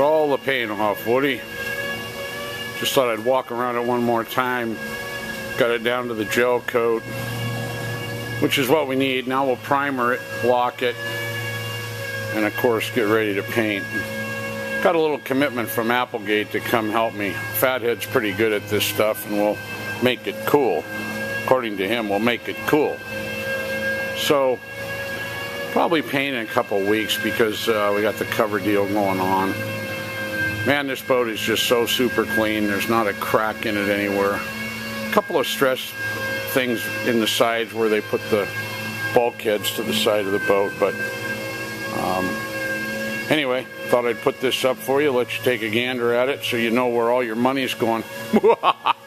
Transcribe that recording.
All the paint off, Woody. Just thought I'd walk around it one more time. Got it down to the gel coat, which is what we need. Now we'll primer it, lock it, and of course get ready to paint. Got a little commitment from Applegate to come help me. Fathead's pretty good at this stuff and we'll make it cool. According to him, we'll make it cool. So, probably paint in a couple weeks because uh, we got the cover deal going on. Man, this boat is just so super clean. There's not a crack in it anywhere. A couple of stress things in the sides where they put the bulkheads to the side of the boat, but um, anyway, thought I'd put this up for you, let you take a gander at it so you know where all your money's going.